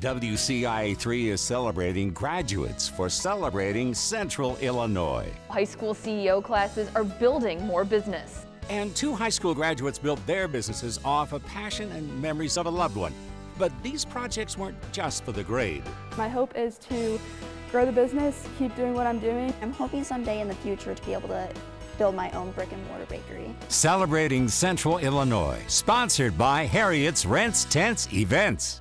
WCIA 3 is celebrating graduates for celebrating Central Illinois. High school CEO classes are building more business. And two high school graduates built their businesses off of passion and memories of a loved one. But these projects weren't just for the grade. My hope is to grow the business, keep doing what I'm doing. I'm hoping someday in the future to be able to build my own brick and mortar bakery. Celebrating Central Illinois, sponsored by Herriott's Rents Tents Events.